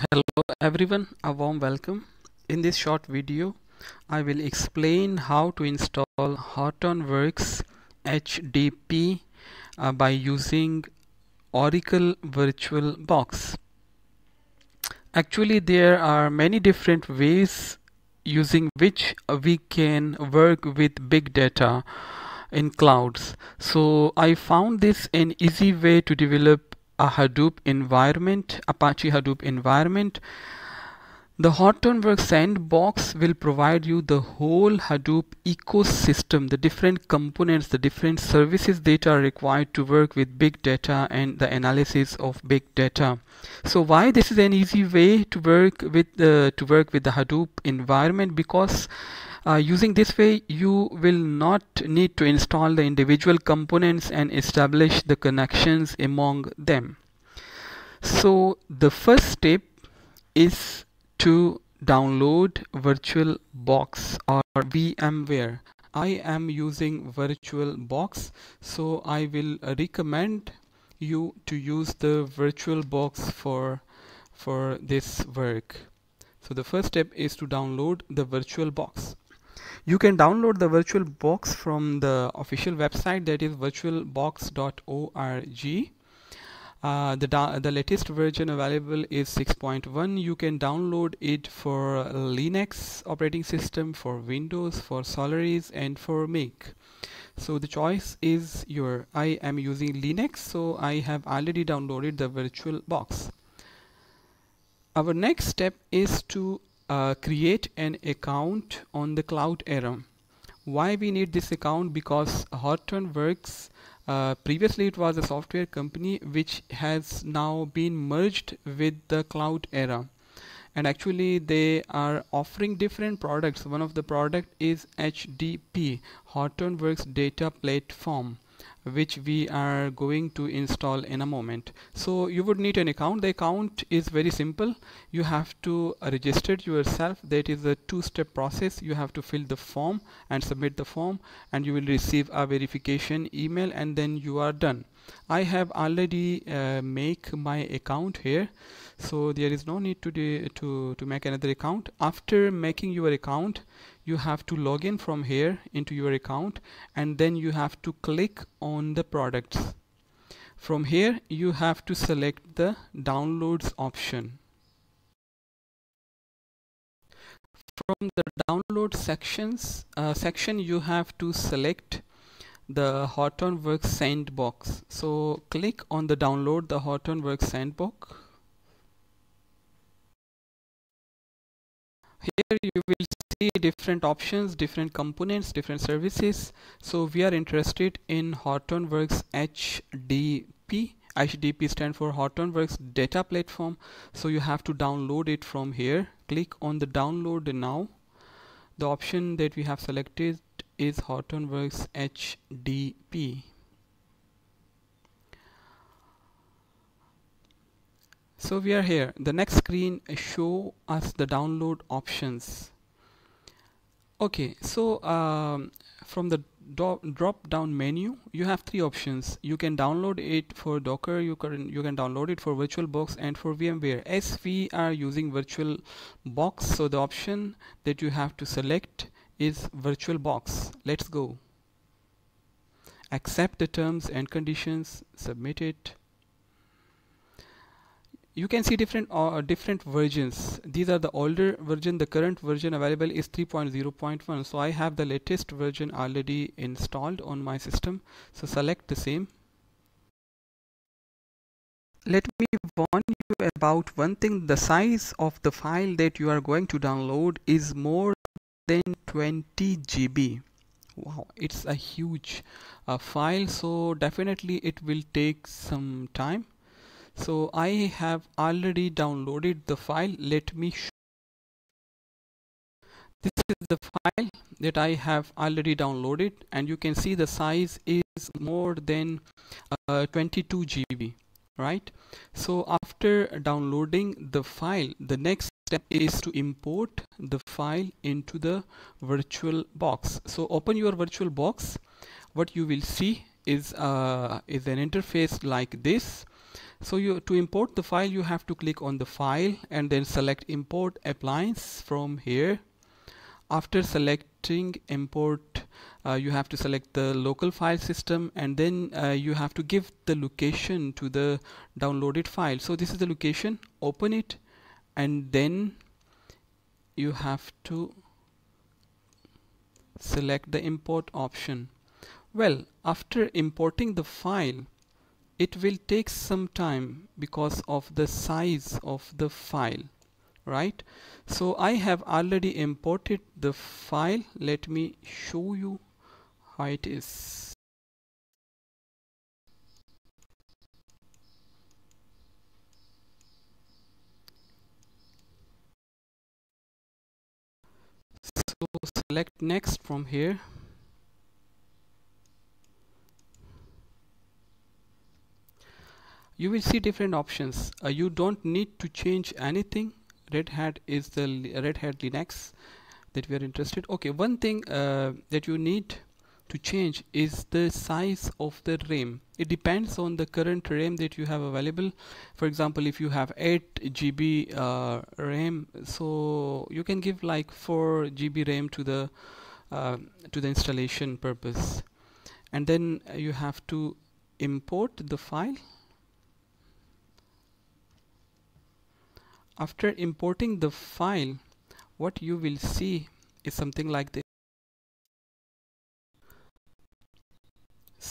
Hello everyone, a warm welcome. In this short video, I will explain how to install Hortonworks HDP uh, by using Oracle VirtualBox. Actually, there are many different ways using which we can work with big data in clouds. So I found this an easy way to develop a Hadoop environment, Apache Hadoop environment. The Hortonworks sandbox will provide you the whole Hadoop ecosystem, the different components, the different services that are required to work with big data and the analysis of big data. So why this is an easy way to work with the to work with the Hadoop environment because uh, using this way you will not need to install the individual components and establish the connections among them. So the first step is to download VirtualBox or VMware. I am using VirtualBox so I will recommend you to use the VirtualBox for for this work. So the first step is to download the VirtualBox. You can download the VirtualBox from the official website that is virtualbox.org. Uh, the the latest version available is 6.1 you can download it for Linux operating system for Windows for Solaris and for Mac so the choice is your I am using Linux so I have already downloaded the VirtualBox. our next step is to uh, create an account on the Cloudera. Why we need this account? Because Hortonworks uh, previously it was a software company which has now been merged with the Cloudera. And actually they are offering different products. One of the product is HDP Hortonworks data platform which we are going to install in a moment. So you would need an account. The account is very simple. You have to register yourself. That is a two-step process. You have to fill the form and submit the form and you will receive a verification email and then you are done. I have already uh, make my account here. So there is no need to to to make another account. After making your account you have to log in from here into your account and then you have to click on the products. From here you have to select the downloads option. From the download sections uh, section you have to select the Hortonworks sandbox. So click on the download the Hortonworks sandbox here you will see different options different components different services. So we are interested in Hortonworks HDP HDP stand for Hortonworks data platform. So you have to download it from here. Click on the download now. The option that we have selected is Hortonworks HDP so we are here the next screen show us the download options okay so um, from the drop down menu you have three options you can download it for docker you can you can download it for virtualbox and for vmware as we are using virtualbox so the option that you have to select is VirtualBox. Let's go. Accept the terms and conditions, submit it. You can see different uh, different versions. These are the older version. The current version available is 3.0.1. So I have the latest version already installed on my system. So select the same. Let me warn you about one thing. The size of the file that you are going to download is more than 20 GB wow it's a huge uh, file so definitely it will take some time so I have already downloaded the file. Let me show this is the file that I have already downloaded and you can see the size is more than uh, 22 GB right? So after downloading the file the next step is to import the file into the virtual box. So open your VirtualBox. What you will see is uh, is an interface like this so you to import the file you have to click on the file and then select import appliance from here. After selecting import uh, you have to select the local file system and then uh, you have to give the location to the downloaded file. So this is the location open it and then you have to select the import option. Well after importing the file it will take some time because of the size of the file right? So I have already imported the file. Let me show you how it is. So select next from here you will see different options. Uh, you don't need to change anything. Red Hat is the Red Hat Linux that we are interested. Okay one thing uh, that you need to change is the size of the RAM. It depends on the current RAM that you have available. For example if you have 8 GB uh, RAM so you can give like 4 GB RAM to the uh, to the installation purpose. And then you have to import the file after importing the file what you will see is something like this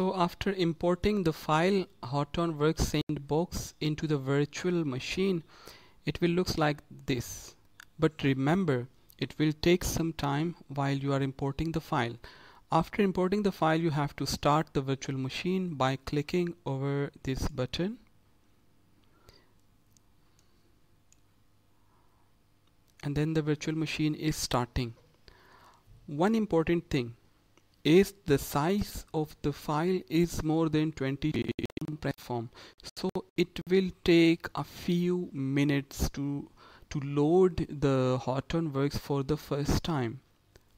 So after importing the file Hortonworks Sandbox into the virtual machine, it will looks like this. But remember, it will take some time while you are importing the file. After importing the file, you have to start the virtual machine by clicking over this button. And then the virtual machine is starting. One important thing, is the size of the file is more than 20 platform so it will take a few minutes to to load the Hortonworks for the first time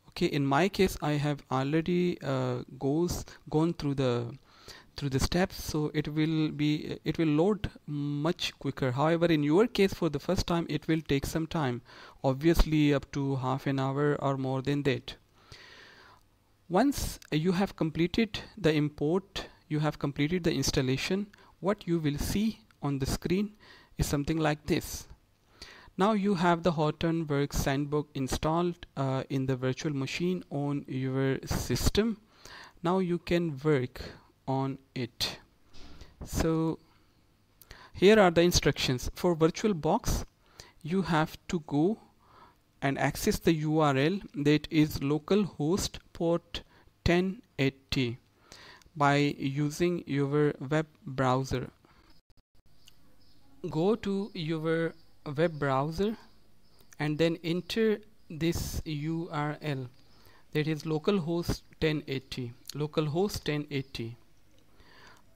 okay in my case I have already uh, goes gone through the through the steps so it will be it will load much quicker however in your case for the first time it will take some time obviously up to half an hour or more than that once you have completed the import, you have completed the installation, what you will see on the screen is something like this. Now you have the Hortonworks Sandbox installed uh, in the virtual machine on your system. Now you can work on it. So here are the instructions. For VirtualBox, you have to go and access the URL that is localhost port 1080 by using your web browser. Go to your web browser and then enter this URL that is localhost 1080 localhost 1080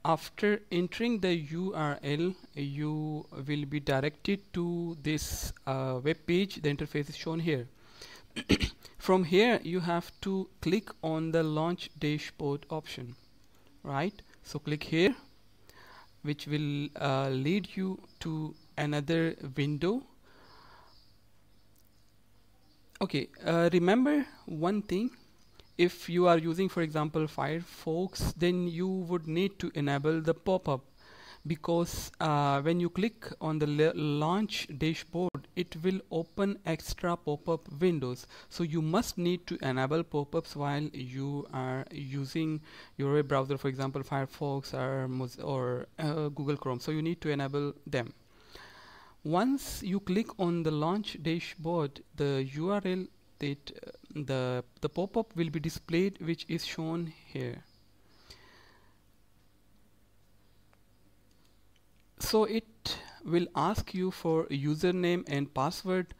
after entering the URL you will be directed to this uh, web page. The interface is shown here. From here you have to click on the launch dashboard option right? So click here which will uh, lead you to another window. Okay uh, remember one thing if you are using for example Firefox then you would need to enable the pop-up because uh, when you click on the launch dashboard it will open extra pop-up windows. So you must need to enable pop-ups while you are using your web browser for example Firefox or, or uh, Google Chrome. So you need to enable them. Once you click on the launch dashboard the URL that uh, the the pop-up will be displayed which is shown here. So it will ask you for username and password.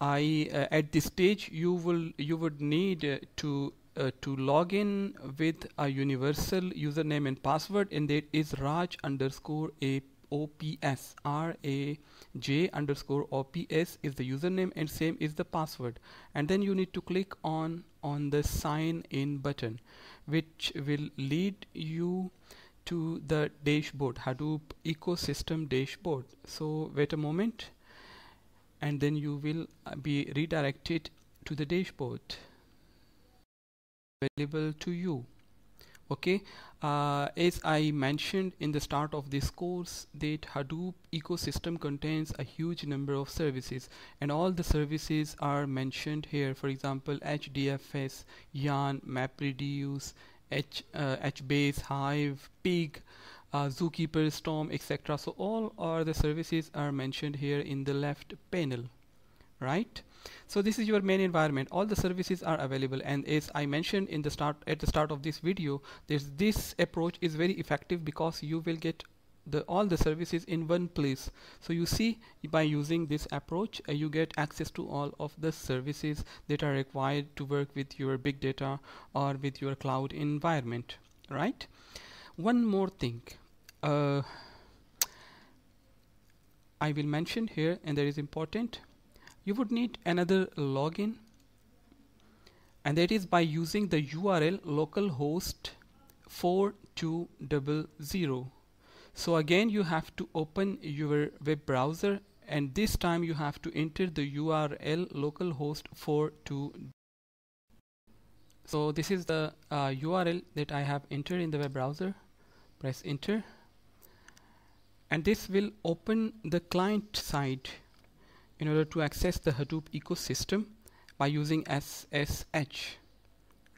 I uh, at this stage you will you would need uh, to uh, to log in with a universal username and password and that is Raj underscore a OPS R A J underscore OPS is the username and same is the password. And then you need to click on on the sign in button which will lead you to the dashboard Hadoop ecosystem dashboard. So wait a moment and then you will uh, be redirected to the dashboard available to you okay uh, as I mentioned in the start of this course that Hadoop ecosystem contains a huge number of services and all the services are mentioned here for example HDFS, Yarn, MapReduce, H, uh, HBase, Hive, Pig, uh, Zookeeper, Storm, etc. So all are the services are mentioned here in the left panel, right? So this is your main environment. All the services are available, and as I mentioned in the start at the start of this video, this this approach is very effective because you will get the all the services in one place. So you see by using this approach uh, you get access to all of the services that are required to work with your big data or with your cloud environment right? One more thing. Uh, I will mention here and that is important you would need another login. And that is by using the URL localhost 4200 so again you have to open your web browser and this time you have to enter the URL localhost 42 so this is the uh, URL that I have entered in the web browser. Press enter. And this will open the client side in order to access the Hadoop ecosystem by using SSH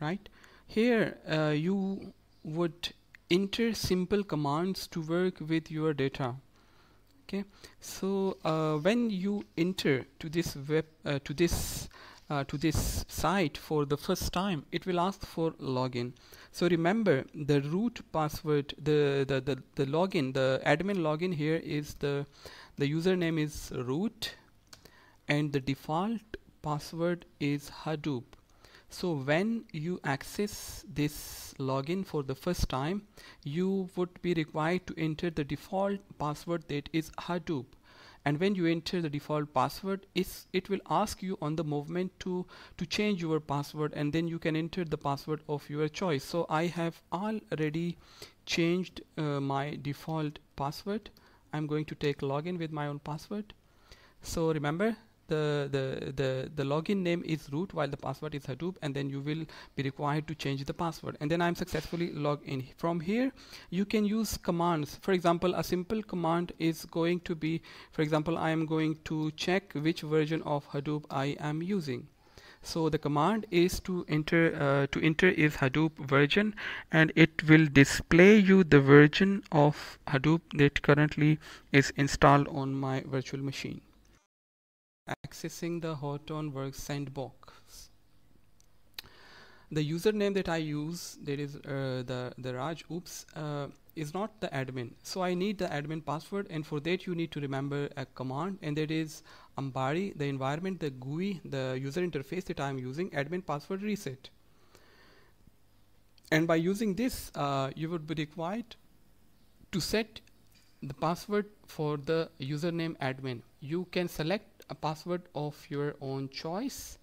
right? Here uh, you would enter simple commands to work with your data okay? So uh, when you enter to this web uh, to this uh, to this site for the first time it will ask for login. So remember the root password the the the, the login the admin login here is the the username is root and the default password is Hadoop. So when you access this login for the first time you would be required to enter the default password that is Hadoop. And when you enter the default password it will ask you on the movement to to change your password and then you can enter the password of your choice. So I have already changed uh, my default password. I'm going to take login with my own password. So remember the, the, the, the login name is root while the password is Hadoop and then you will be required to change the password and then I'm successfully logged in. From here you can use commands. For example a simple command is going to be for example I am going to check which version of Hadoop I am using. So the command is to enter uh, to enter is Hadoop version and it will display you the version of Hadoop that currently is installed on my virtual machine accessing the Hortonworks sandbox. The username that I use, that is uh, the, the Raj OPS, uh, is not the admin. So I need the admin password and for that you need to remember a command and that is Ambari, the environment, the GUI, the user interface that I am using, admin password reset. And by using this, uh, you would be required to set the password for the username admin. You can select a password of your own choice.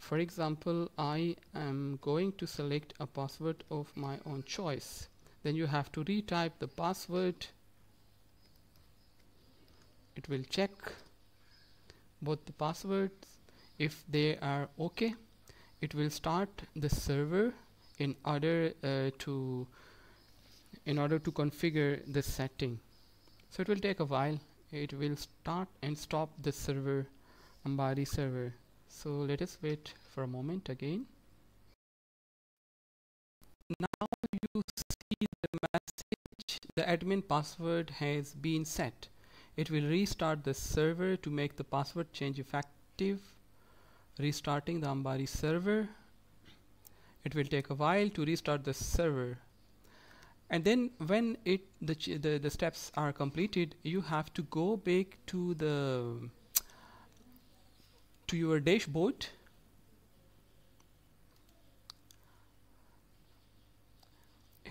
For example I am going to select a password of my own choice. Then you have to retype the password. It will check both the passwords if they are okay. It will start the server in order uh, to in order to configure the setting. So it will take a while it will start and stop the server Ambari server. So let us wait for a moment again. Now you see the message. The admin password has been set. It will restart the server to make the password change effective. Restarting the Ambari server. It will take a while to restart the server and then when it the, the, the steps are completed you have to go back to the to your dashboard.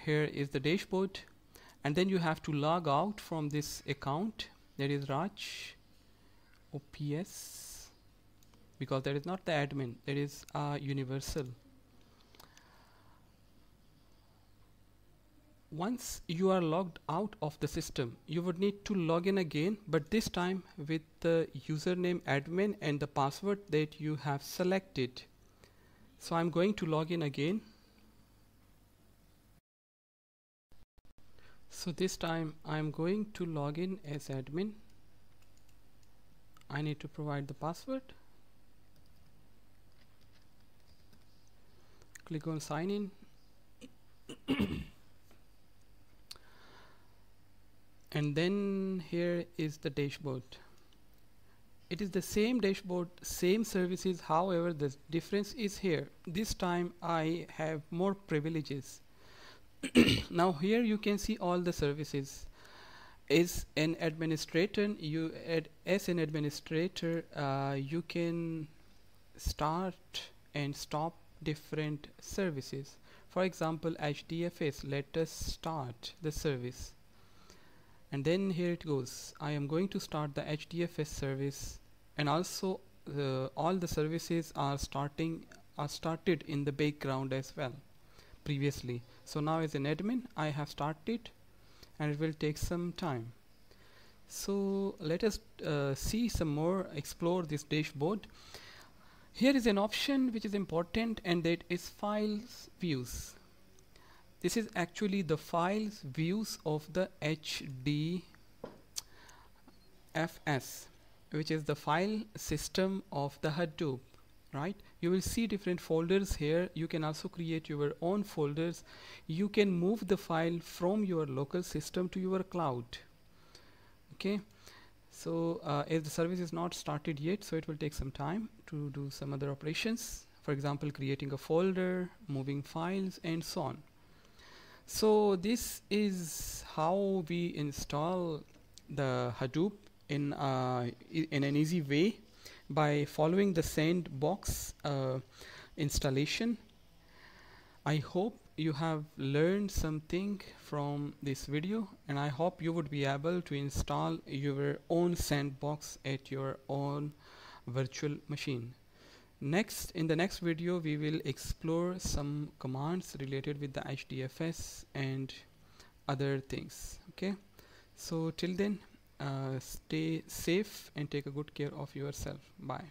Here is the dashboard. And then you have to log out from this account. That is Raj OPS because that is not the admin. That is uh, universal once you are logged out of the system you would need to log in again but this time with the username admin and the password that you have selected. So I'm going to log in again. So this time I'm going to log in as admin. I need to provide the password. Click on sign in and then here is the dashboard. It is the same dashboard same services however the difference is here. This time I have more privileges. Now here you can see all the services. As an administrator you ad, as an administrator uh, you can start and stop different services. For example HDFS let us start the service and then here it goes. I am going to start the HDFS service. And also all the services are starting are started in the background as well previously. So now as an admin I have started and it will take some time. So let us uh, see some more explore this dashboard. Here is an option which is important and that is files views this is actually the files views of the HDFS which is the file system of the Hadoop right? You will see different folders here. You can also create your own folders. You can move the file from your local system to your cloud okay? So uh, as the service is not started yet so it will take some time to do some other operations. For example creating a folder moving files and so on so this is how we install the Hadoop in uh, in an easy way by following the sandbox uh, installation. I hope you have learned something from this video and I hope you would be able to install your own sandbox at your own virtual machine next in the next video we will explore some commands related with the HDFS and other things okay? So till then uh, stay safe and take a good care of yourself. Bye